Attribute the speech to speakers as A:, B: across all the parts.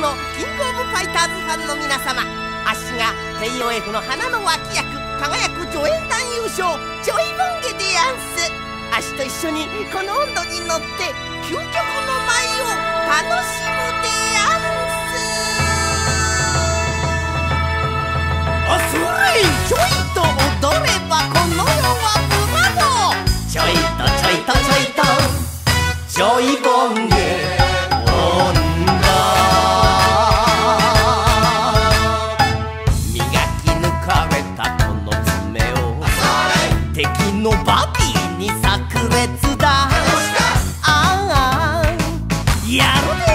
A: のキングオブファイターズファンの皆様。あっしが KOF の花の脇役輝く助演団優勝ジョイボンゲでやんす。あっしと一緒にこの温度に乗って究極の舞を楽しむでやんす。あそれちょいと踊ればこの世はブラボちょいとちょいとちょいと。ジョイボンゲ。裂だああ。やるで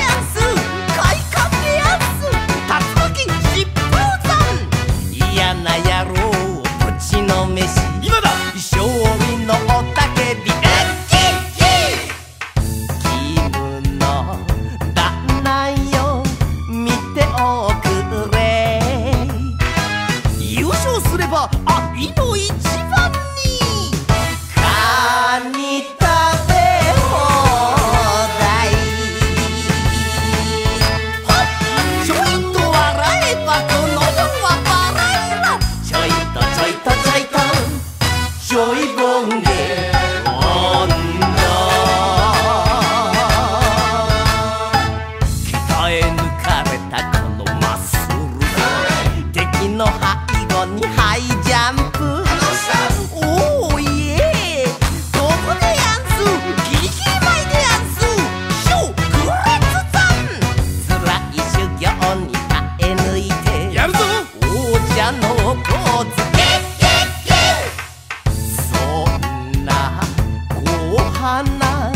A: 硬派な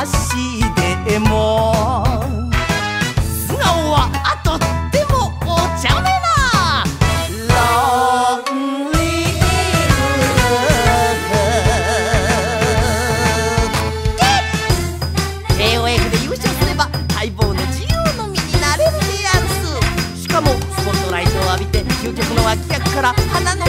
A: 足でも。素顔はあとってもお茶目な。ロンリー KOF で優勝すれば待望の自由の身になれるでやんす。しかもスポットライトを浴びて究極の脇役から花の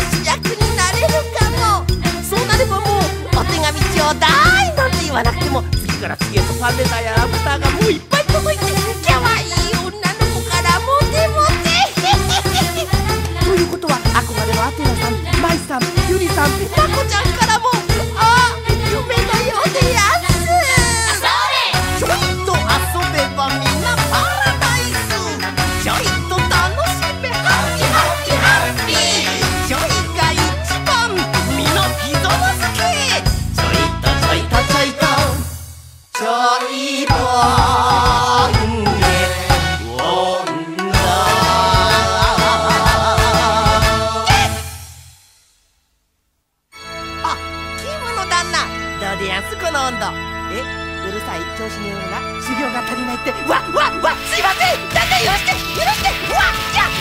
A: わなくても次から次へとファンデターやラブターがもういっぱい届いて修行が足りないって。わわわすいません。旦那許して許して。わっじゃ